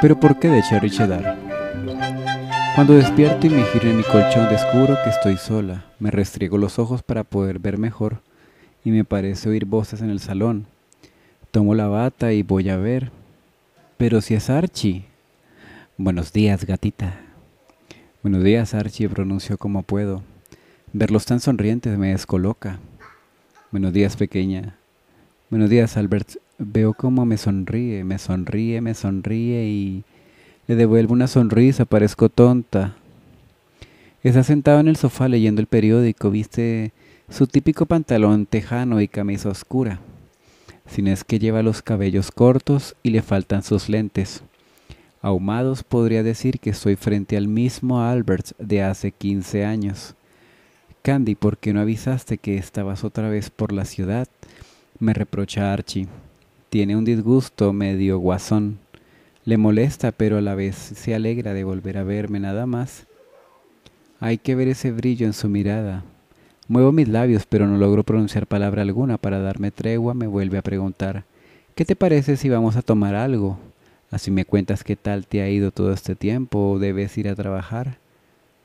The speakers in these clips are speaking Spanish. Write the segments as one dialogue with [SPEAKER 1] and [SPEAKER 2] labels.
[SPEAKER 1] Pero ¿por qué de Cherry Cheddar? Cuando despierto y me giro en mi colchón descubro que estoy sola. Me restriego los ojos para poder ver mejor y me parece oír voces en el salón. Tomo la bata y voy a ver. Pero si es Archie. Buenos días, gatita. Buenos días, Archie, pronuncio como puedo. Verlos tan sonrientes me descoloca. Buenos días, pequeña. Buenos días, Albert. Veo cómo me sonríe, me sonríe, me sonríe y le devuelvo una sonrisa, parezco tonta. Está sentado en el sofá leyendo el periódico, viste su típico pantalón tejano y camisa oscura. Sin es que lleva los cabellos cortos y le faltan sus lentes. Ahumados podría decir que estoy frente al mismo Albert de hace 15 años. Candy, ¿por qué no avisaste que estabas otra vez por la ciudad? Me reprocha Archie. Tiene un disgusto medio guasón. Le molesta, pero a la vez se alegra de volver a verme nada más. Hay que ver ese brillo en su mirada. Muevo mis labios, pero no logro pronunciar palabra alguna. Para darme tregua, me vuelve a preguntar, ¿qué te parece si vamos a tomar algo? Así me cuentas qué tal te ha ido todo este tiempo o debes ir a trabajar.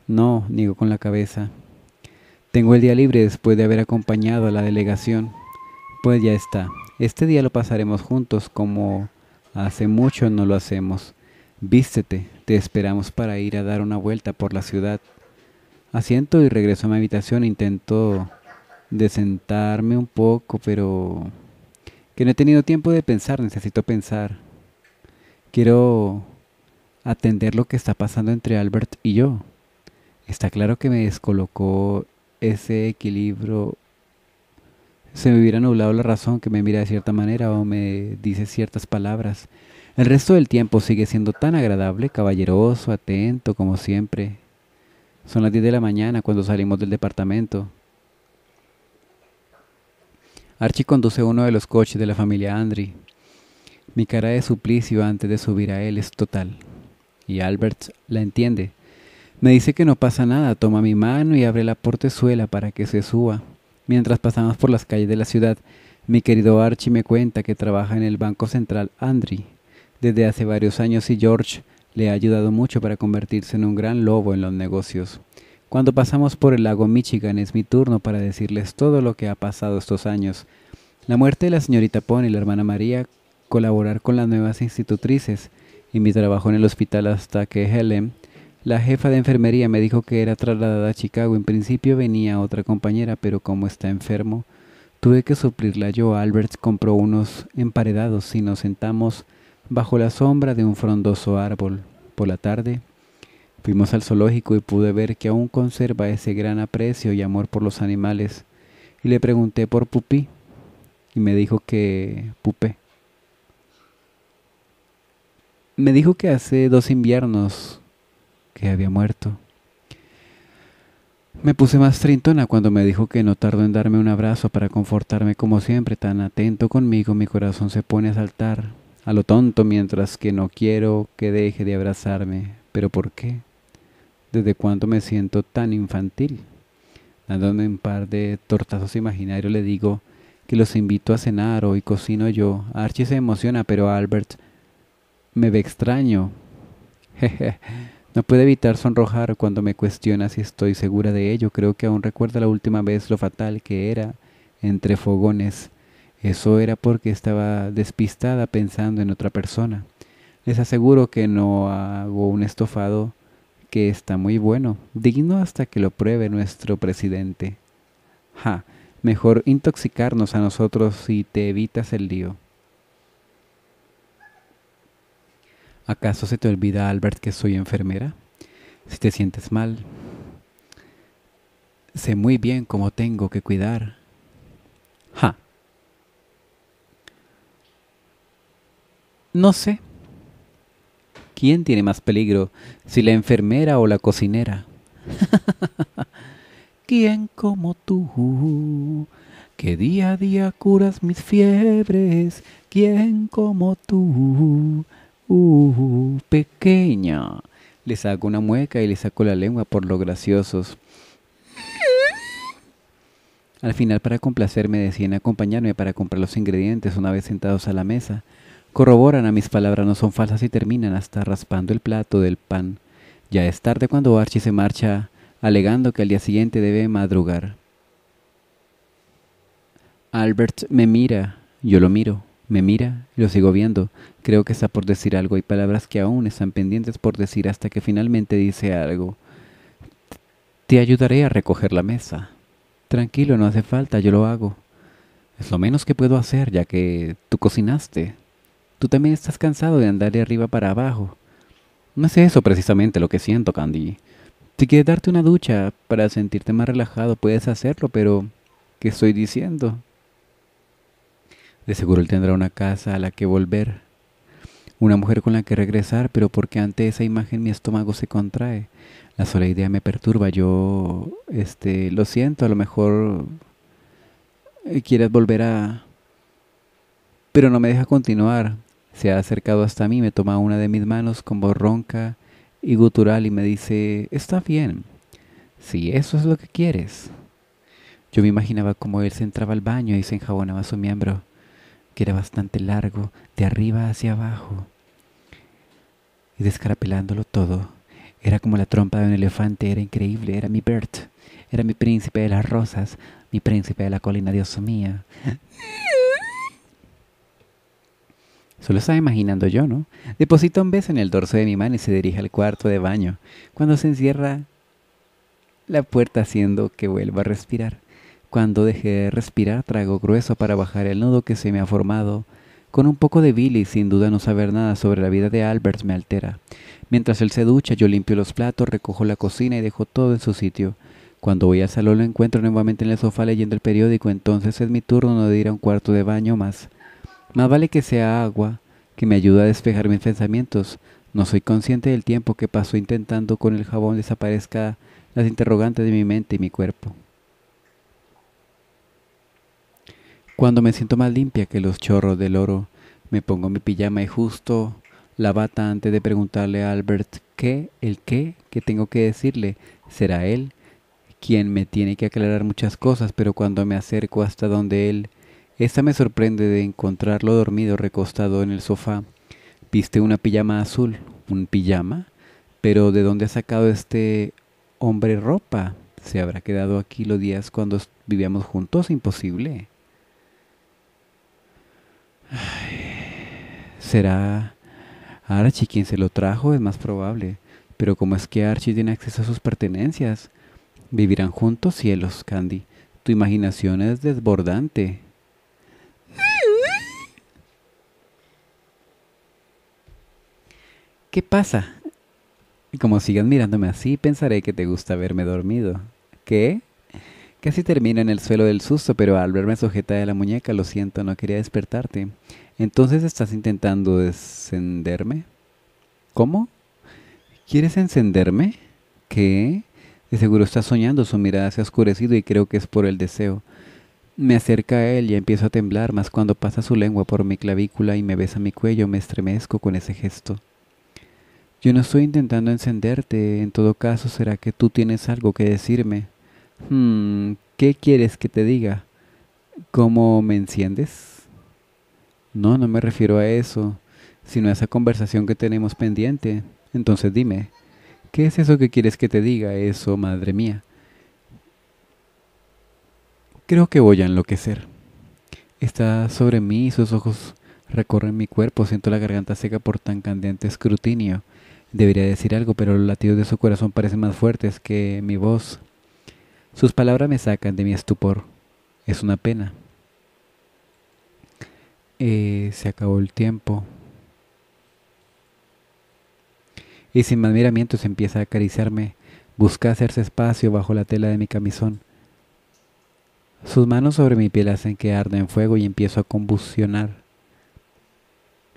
[SPEAKER 1] No, niego con la cabeza. Tengo el día libre después de haber acompañado a la delegación. Pues ya está. Este día lo pasaremos juntos como hace mucho no lo hacemos. Vístete, te esperamos para ir a dar una vuelta por la ciudad. Asiento y regreso a mi habitación. Intento de sentarme un poco, pero que no he tenido tiempo de pensar. Necesito pensar. Quiero atender lo que está pasando entre Albert y yo. Está claro que me descolocó ese equilibrio, se me hubiera nublado la razón que me mira de cierta manera o me dice ciertas palabras. El resto del tiempo sigue siendo tan agradable, caballeroso, atento como siempre. Son las 10 de la mañana cuando salimos del departamento. Archie conduce uno de los coches de la familia Andri. Mi cara de suplicio antes de subir a él es total. Y Albert la entiende. Me dice que no pasa nada, toma mi mano y abre la portezuela para que se suba. Mientras pasamos por las calles de la ciudad, mi querido Archie me cuenta que trabaja en el Banco Central Andri desde hace varios años y George le ha ayudado mucho para convertirse en un gran lobo en los negocios. Cuando pasamos por el lago Michigan es mi turno para decirles todo lo que ha pasado estos años. La muerte de la señorita Pony y la hermana María, colaborar con las nuevas institutrices y mi trabajo en el hospital hasta que Helen la jefa de enfermería me dijo que era trasladada a Chicago. En principio venía otra compañera, pero como está enfermo, tuve que suplirla yo. Albert compró unos emparedados y nos sentamos bajo la sombra de un frondoso árbol. Por la tarde fuimos al zoológico y pude ver que aún conserva ese gran aprecio y amor por los animales. Y le pregunté por Pupí y me dijo que Pupé. Me dijo que hace dos inviernos que había muerto. Me puse más trintona cuando me dijo que no tardó en darme un abrazo para confortarme como siempre, tan atento conmigo, mi corazón se pone a saltar a lo tonto mientras que no quiero que deje de abrazarme. ¿Pero por qué? ¿Desde cuándo me siento tan infantil? Dándome un par de tortazos imaginarios le digo que los invito a cenar, hoy cocino yo. Archie se emociona, pero Albert me ve extraño. Jeje. No puede evitar sonrojar cuando me cuestiona si estoy segura de ello. Creo que aún recuerda la última vez lo fatal que era entre fogones. Eso era porque estaba despistada pensando en otra persona. Les aseguro que no hago un estofado que está muy bueno, digno hasta que lo pruebe nuestro presidente. Ja, mejor intoxicarnos a nosotros si te evitas el lío. ¿Acaso se te olvida, Albert, que soy enfermera? Si te sientes mal, sé muy bien cómo tengo que cuidar. Ja. No sé. ¿Quién tiene más peligro, si la enfermera o la cocinera? ¿Quién como tú, que día a día curas mis fiebres? ¿Quién como tú? Uh, pequeña. Le saco una mueca y le saco la lengua por lo graciosos. Al final, para complacerme, deciden acompañarme para comprar los ingredientes una vez sentados a la mesa. corroboran a mis palabras, no son falsas y terminan hasta raspando el plato del pan. Ya es tarde cuando Archie se marcha, alegando que al día siguiente debe madrugar. Albert me mira, yo lo miro, me mira lo sigo viendo. Creo que está por decir algo. Hay palabras que aún están pendientes por decir hasta que finalmente dice algo. Te ayudaré a recoger la mesa. Tranquilo, no hace falta, yo lo hago. Es lo menos que puedo hacer, ya que tú cocinaste. Tú también estás cansado de andar de arriba para abajo. No es eso precisamente lo que siento, Candy. Si quieres darte una ducha para sentirte más relajado, puedes hacerlo, pero ¿qué estoy diciendo? De seguro él tendrá una casa a la que volver, una mujer con la que regresar, pero porque ante esa imagen mi estómago se contrae. La sola idea me perturba. Yo, este, lo siento, a lo mejor eh, quieres volver a... Pero no me deja continuar. Se ha acercado hasta mí, me toma una de mis manos con voz ronca y gutural y me dice, está bien, si eso es lo que quieres. Yo me imaginaba como él se entraba al baño y se enjabonaba su miembro era bastante largo, de arriba hacia abajo. Y descarapelándolo todo, era como la trompa de un elefante, era increíble, era mi Bert, era mi príncipe de las rosas, mi príncipe de la colina, Dios mío. Solo estaba imaginando yo, ¿no? Deposita un beso en el dorso de mi mano y se dirige al cuarto de baño, cuando se encierra la puerta haciendo que vuelva a respirar. Cuando dejé de respirar, trago grueso para bajar el nudo que se me ha formado. Con un poco de Billy, sin duda no saber nada sobre la vida de Albert me altera. Mientras él se ducha, yo limpio los platos, recojo la cocina y dejo todo en su sitio. Cuando voy al salón lo encuentro nuevamente en el sofá leyendo el periódico, entonces es mi turno de ir a un cuarto de baño más. Más vale que sea agua, que me ayude a despejar mis pensamientos. No soy consciente del tiempo que paso intentando con el jabón desaparezca las interrogantes de mi mente y mi cuerpo. Cuando me siento más limpia que los chorros del oro, me pongo mi pijama y justo la bata antes de preguntarle a Albert qué, el qué, que tengo que decirle. Será él quien me tiene que aclarar muchas cosas, pero cuando me acerco hasta donde él, esta me sorprende de encontrarlo dormido recostado en el sofá. Viste una pijama azul, un pijama, pero ¿de dónde ha sacado este hombre ropa? ¿Se habrá quedado aquí los días cuando vivíamos juntos? Imposible. ¿Será Archie quien se lo trajo? Es más probable. Pero como es que Archie tiene acceso a sus pertenencias? Vivirán juntos cielos, Candy. Tu imaginación es desbordante. ¿Qué pasa? Como sigas mirándome así, pensaré que te gusta verme dormido. ¿Qué? Casi termino en el suelo del susto, pero al verme sujeta de la muñeca, lo siento, no quería despertarte. Entonces estás intentando descenderme. ¿Cómo? ¿Quieres encenderme? ¿Qué? De seguro estás soñando, su mirada se ha oscurecido y creo que es por el deseo. Me acerca a él y empiezo a temblar, mas cuando pasa su lengua por mi clavícula y me besa mi cuello, me estremezco con ese gesto. Yo no estoy intentando encenderte, en todo caso será que tú tienes algo que decirme. Hmm, ¿qué quieres que te diga? ¿Cómo me enciendes? No, no me refiero a eso, sino a esa conversación que tenemos pendiente. Entonces dime, ¿qué es eso que quieres que te diga? Eso, madre mía. Creo que voy a enloquecer. Está sobre mí y sus ojos recorren mi cuerpo. Siento la garganta seca por tan candente escrutinio. Debería decir algo, pero los latidos de su corazón parecen más fuertes que mi voz. Sus palabras me sacan de mi estupor. Es una pena. Eh, se acabó el tiempo. Y sin más miramientos empieza a acariciarme. Busca hacerse espacio bajo la tela de mi camisón. Sus manos sobre mi piel hacen que arda en fuego y empiezo a convulsionar.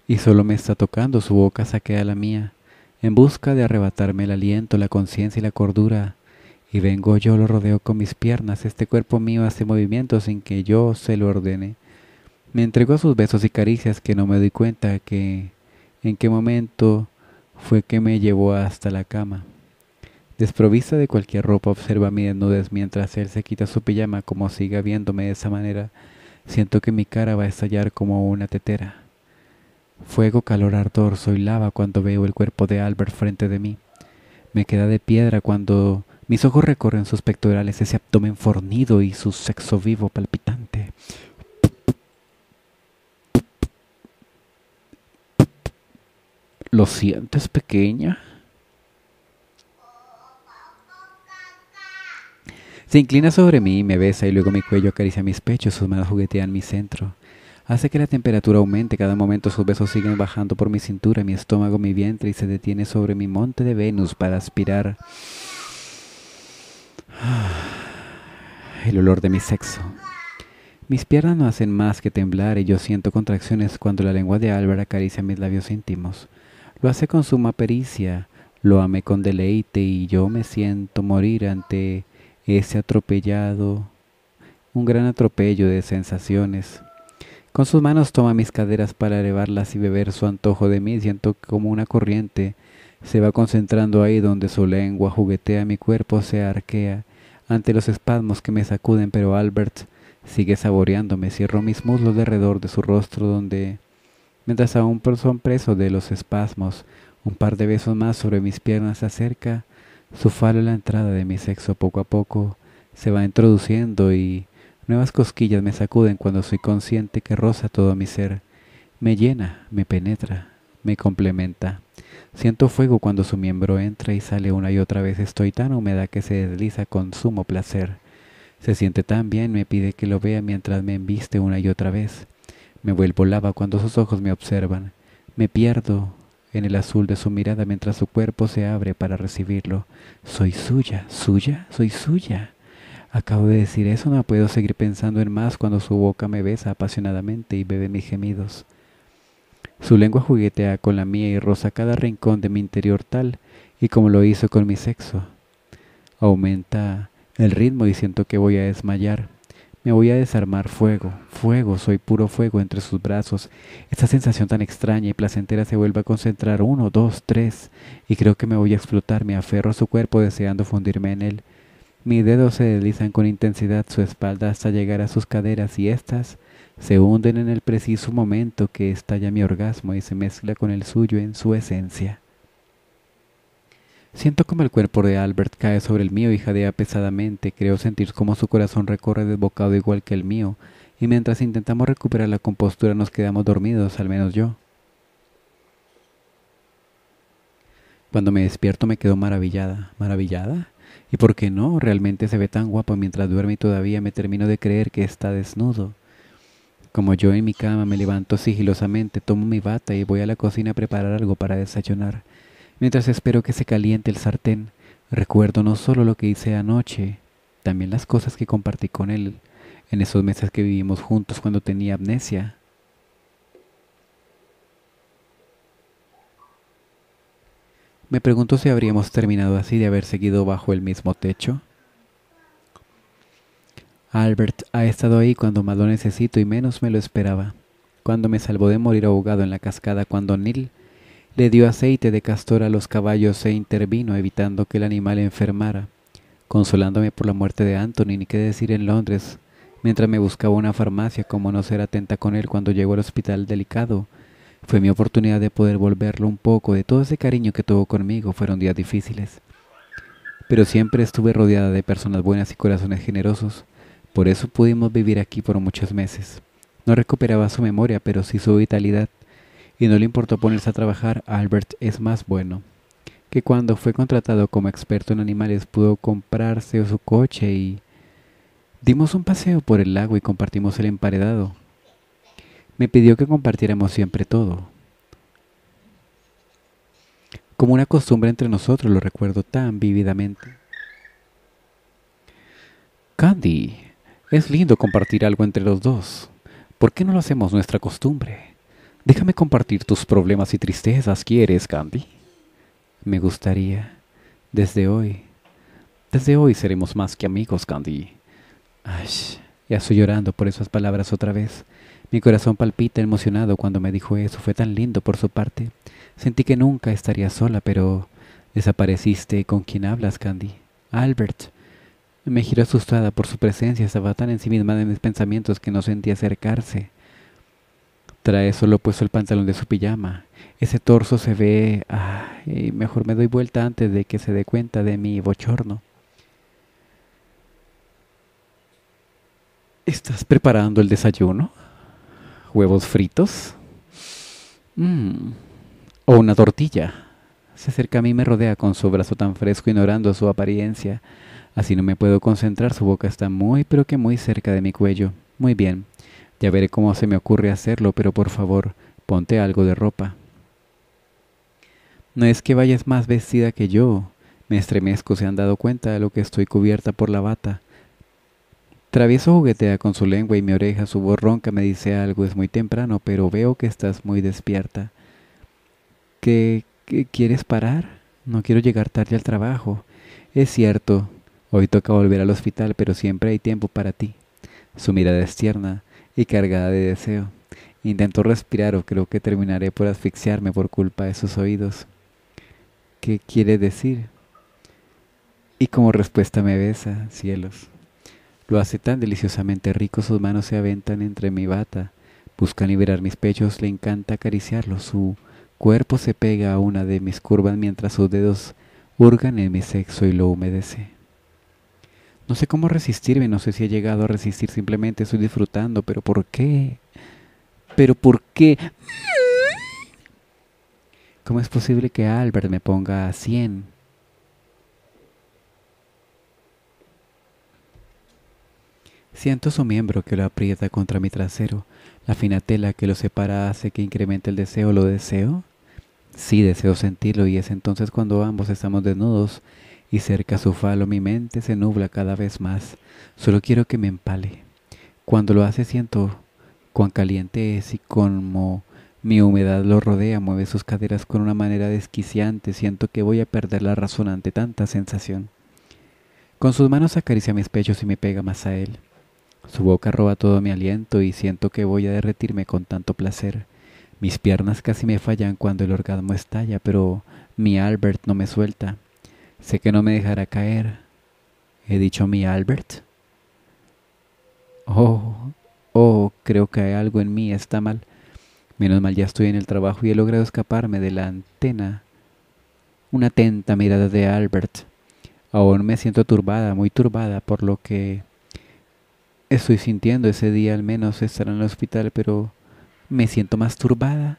[SPEAKER 1] Y solo me está tocando, su boca saquea la mía, en busca de arrebatarme el aliento, la conciencia y la cordura y vengo yo lo rodeo con mis piernas, este cuerpo mío hace movimientos sin que yo se lo ordene. Me entrego a sus besos y caricias que no me doy cuenta que en qué momento fue que me llevó hasta la cama. Desprovista de cualquier ropa observa mi desnudez mientras él se quita su pijama como siga viéndome de esa manera. Siento que mi cara va a estallar como una tetera. Fuego, calor, ardor, soy lava cuando veo el cuerpo de Albert frente de mí. Me queda de piedra cuando mis ojos recorren sus pectorales, ese abdomen fornido y su sexo vivo palpitante. ¿Lo sientes, pequeña? Se inclina sobre mí, me besa y luego mi cuello acaricia mis pechos, sus manos juguetean mi centro. Hace que la temperatura aumente, cada momento sus besos siguen bajando por mi cintura, mi estómago, mi vientre y se detiene sobre mi monte de Venus para aspirar el olor de mi sexo. Mis piernas no hacen más que temblar y yo siento contracciones cuando la lengua de Albert acaricia mis labios íntimos. Lo hace con suma pericia, lo ame con deleite y yo me siento morir ante ese atropellado, un gran atropello de sensaciones. Con sus manos toma mis caderas para elevarlas y beber su antojo de mí. Siento como una corriente se va concentrando ahí donde su lengua juguetea mi cuerpo, se arquea ante los espasmos que me sacuden, pero Albert sigue saboreándome. Cierro mis muslos alrededor de su rostro donde, mientras aún son preso de los espasmos, un par de besos más sobre mis piernas se acerca su falo en la entrada de mi sexo poco a poco se va introduciendo y nuevas cosquillas me sacuden cuando soy consciente que roza todo mi ser. Me llena, me penetra, me complementa. Siento fuego cuando su miembro entra y sale una y otra vez. Estoy tan húmeda que se desliza con sumo placer. Se siente tan bien, me pide que lo vea mientras me embiste una y otra vez. Me vuelvo lava cuando sus ojos me observan. Me pierdo en el azul de su mirada mientras su cuerpo se abre para recibirlo. Soy suya, suya, soy suya. Acabo de decir eso, no puedo seguir pensando en más cuando su boca me besa apasionadamente y bebe mis gemidos. Su lengua juguetea con la mía y roza cada rincón de mi interior tal y como lo hizo con mi sexo. Aumenta el ritmo y siento que voy a desmayar. Me voy a desarmar fuego, fuego, soy puro fuego entre sus brazos. Esta sensación tan extraña y placentera se vuelve a concentrar uno, dos, tres, y creo que me voy a explotar. Me aferro a su cuerpo deseando fundirme en él. Mis dedos se deslizan con intensidad su espalda hasta llegar a sus caderas y éstas se hunden en el preciso momento que estalla mi orgasmo y se mezcla con el suyo en su esencia. Siento como el cuerpo de Albert cae sobre el mío y jadea pesadamente. Creo sentir como su corazón recorre desbocado igual que el mío, y mientras intentamos recuperar la compostura nos quedamos dormidos, al menos yo. Cuando me despierto me quedo maravillada. ¿Maravillada? ¿Y por qué no? Realmente se ve tan guapo mientras duerme y todavía me termino de creer que está desnudo. Como yo en mi cama me levanto sigilosamente, tomo mi bata y voy a la cocina a preparar algo para desayunar. Mientras espero que se caliente el sartén, recuerdo no solo lo que hice anoche, también las cosas que compartí con él en esos meses que vivimos juntos cuando tenía amnesia. Me pregunto si habríamos terminado así de haber seguido bajo el mismo techo. Albert ha estado ahí cuando más lo necesito y menos me lo esperaba, cuando me salvó de morir ahogado en la cascada, cuando Neil le dio aceite de castor a los caballos e intervino evitando que el animal enfermara, consolándome por la muerte de Anthony, ni qué decir en Londres, mientras me buscaba una farmacia, como no ser atenta con él cuando llegó al hospital delicado. Fue mi oportunidad de poder volverlo un poco de todo ese cariño que tuvo conmigo. Fueron días difíciles. Pero siempre estuve rodeada de personas buenas y corazones generosos. Por eso pudimos vivir aquí por muchos meses. No recuperaba su memoria, pero sí su vitalidad y no le importó ponerse a trabajar, Albert es más bueno, que cuando fue contratado como experto en animales pudo comprarse su coche y dimos un paseo por el lago y compartimos el emparedado. Me pidió que compartiéramos siempre todo. Como una costumbre entre nosotros, lo recuerdo tan vívidamente. Candy, es lindo compartir algo entre los dos. ¿Por qué no lo hacemos nuestra costumbre? Déjame compartir tus problemas y tristezas, ¿quieres, Candy? Me gustaría. Desde hoy. Desde hoy seremos más que amigos, Candy. Ay, ya estoy llorando por esas palabras otra vez. Mi corazón palpita emocionado cuando me dijo eso. Fue tan lindo por su parte. Sentí que nunca estaría sola, pero desapareciste. ¿Con quién hablas, Candy? Albert. Me giró asustada por su presencia. Estaba tan ensimismada en mis pensamientos que no sentí acercarse. Trae solo puesto el pantalón de su pijama. Ese torso se ve... Ay, mejor me doy vuelta antes de que se dé cuenta de mi bochorno. ¿Estás preparando el desayuno? ¿Huevos fritos? Mm. ¿O una tortilla? Se acerca a mí y me rodea con su brazo tan fresco ignorando su apariencia. Así no me puedo concentrar, su boca está muy pero que muy cerca de mi cuello. Muy bien, ya veré cómo se me ocurre hacerlo, pero por favor, ponte algo de ropa. No es que vayas más vestida que yo. Me estremezco, se han dado cuenta de lo que estoy cubierta por la bata. Travieso juguetea con su lengua y mi oreja, su voz ronca me dice algo, es muy temprano, pero veo que estás muy despierta. ¿Qué, qué quieres parar? No quiero llegar tarde al trabajo. Es cierto, hoy toca volver al hospital, pero siempre hay tiempo para ti. Su mirada es tierna y cargada de deseo. Intento respirar o creo que terminaré por asfixiarme por culpa de sus oídos. ¿Qué quiere decir? Y como respuesta me besa, cielos. Lo hace tan deliciosamente rico, sus manos se aventan entre mi bata, buscan liberar mis pechos, le encanta acariciarlo, su cuerpo se pega a una de mis curvas mientras sus dedos hurgan en mi sexo y lo humedece. No sé cómo resistirme, no sé si he llegado a resistir, simplemente estoy disfrutando, pero ¿por qué? ¿Pero por qué? ¿Cómo es posible que Albert me ponga a 100? Siento su miembro que lo aprieta contra mi trasero. La fina tela que lo separa hace que incremente el deseo. ¿Lo deseo? Sí, deseo sentirlo y es entonces cuando ambos estamos desnudos y cerca su falo mi mente se nubla cada vez más. Solo quiero que me empale. Cuando lo hace siento cuán caliente es y como mi humedad lo rodea, mueve sus caderas con una manera desquiciante, siento que voy a perder la razón ante tanta sensación. Con sus manos acaricia mis pechos y me pega más a él. Su boca roba todo mi aliento y siento que voy a derretirme con tanto placer. Mis piernas casi me fallan cuando el orgasmo estalla, pero mi Albert no me suelta. Sé que no me dejará caer. ¿He dicho mi Albert? Oh, oh, creo que hay algo en mí, está mal. Menos mal ya estoy en el trabajo y he logrado escaparme de la antena. Una atenta mirada de Albert. Aún me siento turbada, muy turbada por lo que estoy sintiendo ese día al menos estar en el hospital, pero me siento más turbada.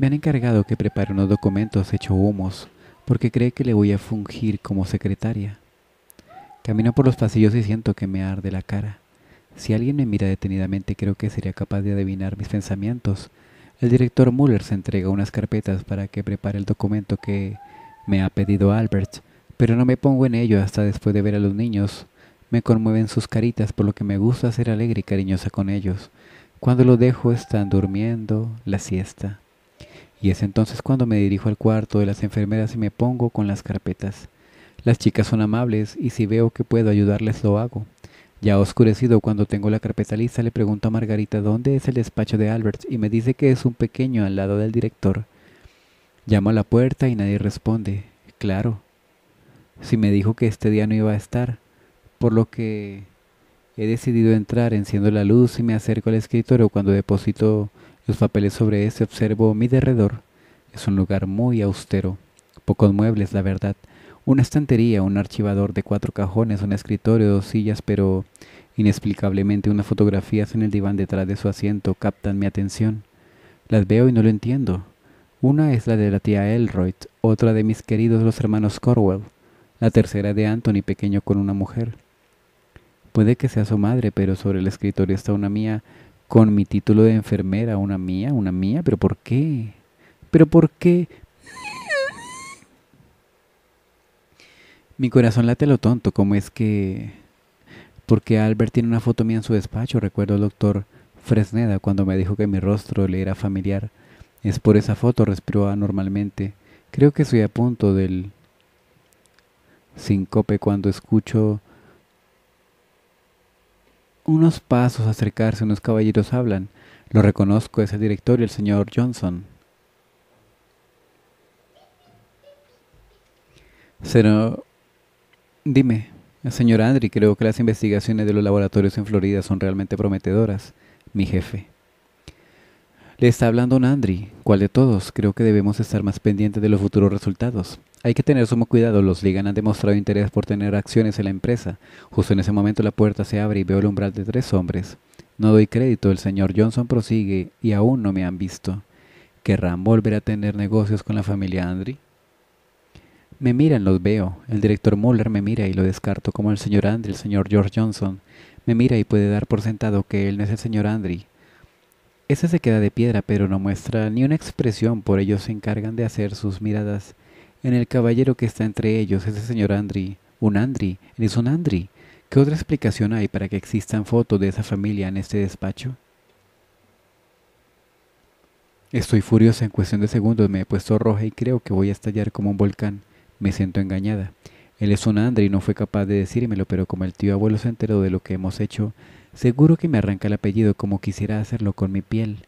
[SPEAKER 1] Me han encargado que prepare unos documentos hecho humos, porque cree que le voy a fungir como secretaria. Camino por los pasillos y siento que me arde la cara. Si alguien me mira detenidamente, creo que sería capaz de adivinar mis pensamientos. El director Muller se entrega unas carpetas para que prepare el documento que me ha pedido Albert, pero no me pongo en ello hasta después de ver a los niños. Me conmueven sus caritas, por lo que me gusta ser alegre y cariñosa con ellos. Cuando los dejo están durmiendo la siesta. Y es entonces cuando me dirijo al cuarto de las enfermeras y me pongo con las carpetas. Las chicas son amables y si veo que puedo ayudarles lo hago. Ya oscurecido cuando tengo la carpeta lista le pregunto a Margarita dónde es el despacho de Albert y me dice que es un pequeño al lado del director. Llamo a la puerta y nadie responde. Claro. Si me dijo que este día no iba a estar, por lo que he decidido entrar, enciendo la luz y me acerco al escritorio cuando deposito los papeles sobre ese observo mi derredor. Es un lugar muy austero. Pocos muebles, la verdad. Una estantería, un archivador de cuatro cajones, un escritorio, dos sillas, pero inexplicablemente unas fotografías en el diván detrás de su asiento captan mi atención. Las veo y no lo entiendo. Una es la de la tía Elroyd, otra de mis queridos los hermanos Corwell, la tercera de Anthony pequeño con una mujer. Puede que sea su madre, pero sobre el escritorio está una mía con mi título de enfermera, una mía, una mía, pero ¿por qué? ¿Pero por qué? Mi corazón late lo tonto, ¿cómo es que...? Porque Albert tiene una foto mía en su despacho, recuerdo al doctor Fresneda cuando me dijo que mi rostro le era familiar. Es por esa foto, respiró anormalmente. Creo que estoy a punto del sincope cuando escucho unos pasos acercarse, unos caballeros hablan. Lo reconozco, es el director y el señor Johnson. Pero, dime, Señor Andri, creo que las investigaciones de los laboratorios en Florida son realmente prometedoras. Mi jefe. Le está hablando un Andri. ¿Cuál de todos? Creo que debemos estar más pendientes de los futuros resultados. Hay que tener sumo cuidado. Los Ligan han demostrado interés por tener acciones en la empresa. Justo en ese momento la puerta se abre y veo el umbral de tres hombres. No doy crédito. El señor Johnson prosigue y aún no me han visto. ¿Querrán volver a tener negocios con la familia Andri? Me miran, los veo. El director Muller me mira y lo descarto como el señor Andri, el señor George Johnson. Me mira y puede dar por sentado que él no es el señor Andri. Ese se queda de piedra, pero no muestra ni una expresión, por ello se encargan de hacer sus miradas en el caballero que está entre ellos, ese señor Andri. Un Andri, es un Andri. ¿Qué otra explicación hay para que existan fotos de esa familia en este despacho? Estoy furiosa en cuestión de segundos, me he puesto roja y creo que voy a estallar como un volcán. Me siento engañada. Él es un Andri y no fue capaz de decírmelo, pero como el tío abuelo se enteró de lo que hemos hecho, Seguro que me arranca el apellido como quisiera hacerlo con mi piel,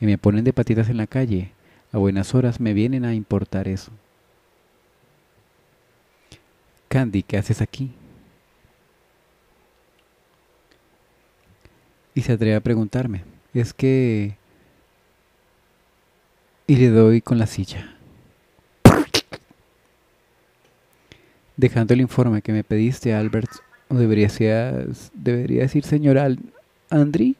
[SPEAKER 1] y me ponen de patitas en la calle. A buenas horas me vienen a importar eso. Candy, ¿qué haces aquí? Y se atreve a preguntarme, es que... Y le doy con la silla. Dejando el informe que me pediste, Albert, debería, ser, debería decir señor Andri.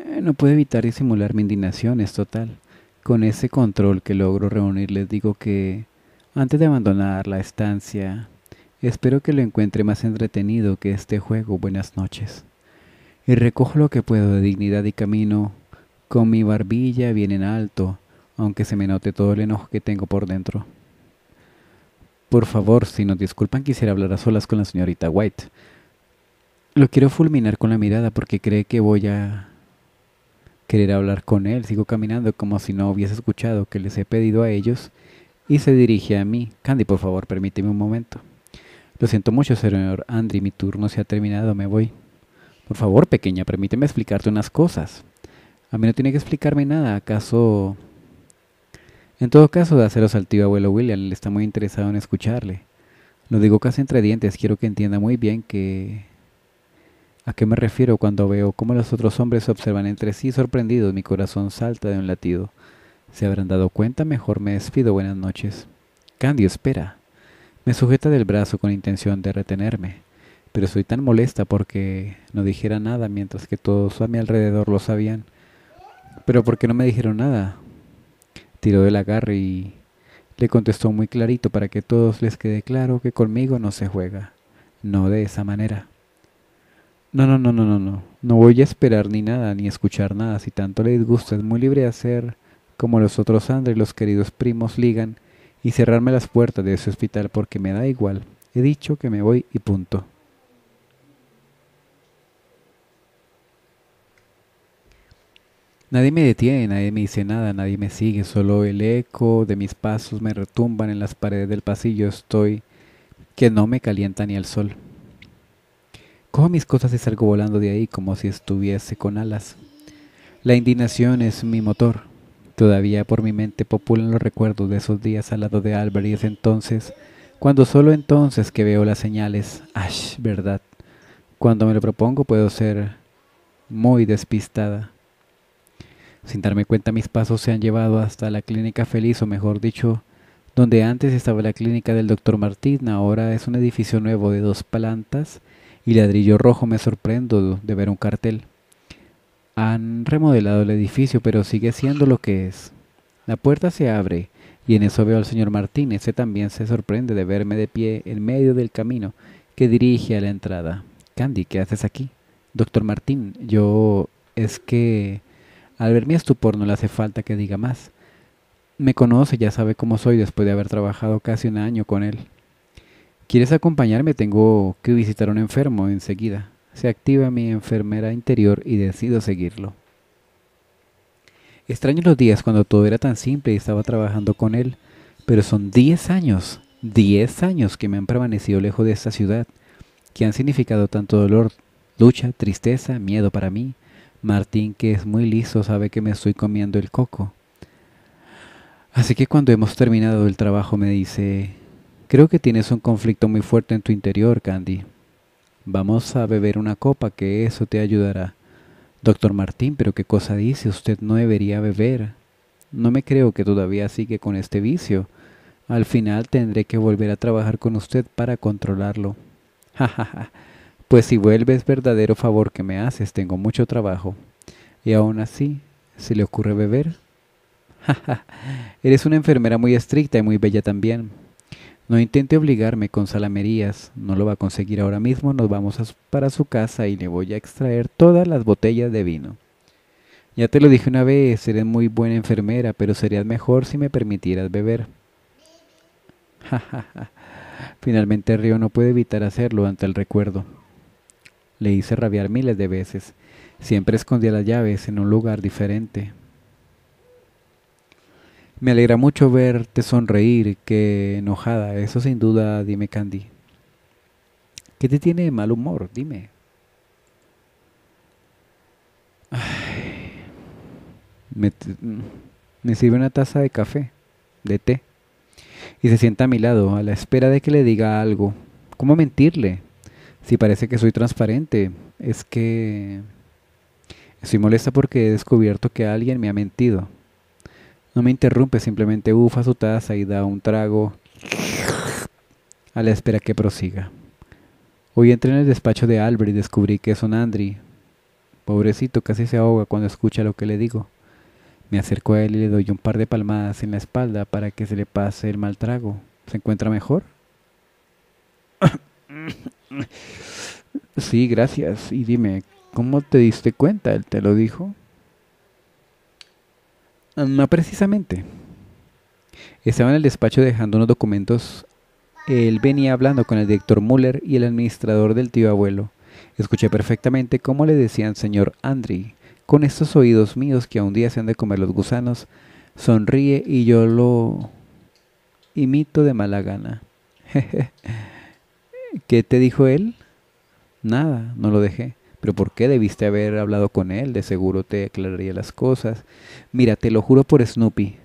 [SPEAKER 1] Eh, no puedo evitar disimular mi indignación, es total. Con ese control que logro reunir les digo que, antes de abandonar la estancia, espero que lo encuentre más entretenido que este juego. Buenas noches. Y recojo lo que puedo de dignidad y camino, con mi barbilla bien en alto, aunque se me note todo el enojo que tengo por dentro. Por favor, si nos disculpan, quisiera hablar a solas con la señorita White. Lo quiero fulminar con la mirada porque cree que voy a querer hablar con él. Sigo caminando como si no hubiese escuchado que les he pedido a ellos y se dirige a mí. Candy, por favor, permíteme un momento. Lo siento mucho, señor Andri, mi turno se ha terminado, me voy. Por favor, pequeña, permíteme explicarte unas cosas. A mí no tiene que explicarme nada, ¿acaso en todo caso, dáselos al tío abuelo William, él está muy interesado en escucharle. Lo digo casi entre dientes, quiero que entienda muy bien que... ¿A qué me refiero cuando veo cómo los otros hombres se observan entre sí sorprendidos? Mi corazón salta de un latido. ¿Se habrán dado cuenta? Mejor me despido. Buenas noches. Candy, espera. Me sujeta del brazo con intención de retenerme, pero soy tan molesta porque no dijera nada mientras que todos a mi alrededor lo sabían. Pero ¿por qué no me dijeron nada? tiró del agarre y le contestó muy clarito para que todos les quede claro que conmigo no se juega, no de esa manera. No, no, no, no, no, no, no voy a esperar ni nada, ni escuchar nada, si tanto le disgusta, es muy libre de hacer como los otros Andrés, los queridos primos ligan, y cerrarme las puertas de ese hospital porque me da igual, he dicho que me voy y punto. Nadie me detiene, nadie me dice nada, nadie me sigue, solo el eco de mis pasos me retumban en las paredes del pasillo. Estoy que no me calienta ni el sol. Cojo mis cosas y salgo volando de ahí como si estuviese con alas. La indignación es mi motor. Todavía por mi mente populan los recuerdos de esos días al lado de Albert y es entonces, cuando solo entonces que veo las señales. ¡Ash! ¿Verdad? Cuando me lo propongo puedo ser muy despistada. Sin darme cuenta mis pasos se han llevado hasta la clínica feliz, o mejor dicho, donde antes estaba la clínica del doctor Martín, ahora es un edificio nuevo de dos plantas y ladrillo rojo me sorprendo de ver un cartel. Han remodelado el edificio, pero sigue siendo lo que es. La puerta se abre y en eso veo al señor Martín. Ese también se sorprende de verme de pie en medio del camino que dirige a la entrada. Candy, ¿qué haces aquí? Doctor Martín, yo es que al ver mi estupor no le hace falta que diga más. Me conoce, ya sabe cómo soy después de haber trabajado casi un año con él. ¿Quieres acompañarme? Tengo que visitar a un enfermo enseguida. Se activa mi enfermera interior y decido seguirlo. Extraño los días cuando todo era tan simple y estaba trabajando con él, pero son diez años, diez años que me han permanecido lejos de esta ciudad, que han significado tanto dolor, lucha, tristeza, miedo para mí, Martín, que es muy listo, sabe que me estoy comiendo el coco. Así que cuando hemos terminado el trabajo me dice, Creo que tienes un conflicto muy fuerte en tu interior, Candy. Vamos a beber una copa, que eso te ayudará. Doctor Martín, pero qué cosa dice, usted no debería beber. No me creo que todavía sigue con este vicio. Al final tendré que volver a trabajar con usted para controlarlo. Ja, ja, ja. Pues si vuelves verdadero favor que me haces, tengo mucho trabajo. Y aún así, ¿se le ocurre beber? Ja, ja. Eres una enfermera muy estricta y muy bella también. No intente obligarme con salamerías, no lo va a conseguir ahora mismo, nos vamos para su casa y le voy a extraer todas las botellas de vino. Ya te lo dije una vez, eres muy buena enfermera, pero serías mejor si me permitieras beber. Finalmente Río no puede evitar hacerlo ante el recuerdo. Le hice rabiar miles de veces. Siempre escondía las llaves en un lugar diferente. Me alegra mucho verte sonreír, que enojada. Eso sin duda, dime Candy. ¿Qué te tiene de mal humor? Dime. me, me sirve una taza de café, de té y se sienta a mi lado, a la espera de que le diga algo. ¿Cómo mentirle? Si parece que soy transparente, es que estoy molesta porque he descubierto que alguien me ha mentido. No me interrumpe, simplemente bufa su taza y da un trago a la espera que prosiga. Hoy entré en el despacho de Albert y descubrí que es un Andri. Pobrecito, casi se ahoga cuando escucha lo que le digo. Me acerco a él y le doy un par de palmadas en la espalda para que se le pase el mal trago. ¿Se encuentra mejor? sí, gracias. Y dime, ¿cómo te diste cuenta? ¿Él te lo dijo? No precisamente. Estaba en el despacho dejando unos documentos. Él venía hablando con el director Muller y el administrador del tío abuelo. Escuché perfectamente cómo le decían señor Andri con estos oídos míos que a un día se han de comer los gusanos, sonríe y yo lo imito de mala gana. ¿Qué te dijo él? Nada, no lo dejé. ¿Pero por qué debiste haber hablado con él? De seguro te aclararía las cosas. Mira, te lo juro por Snoopy.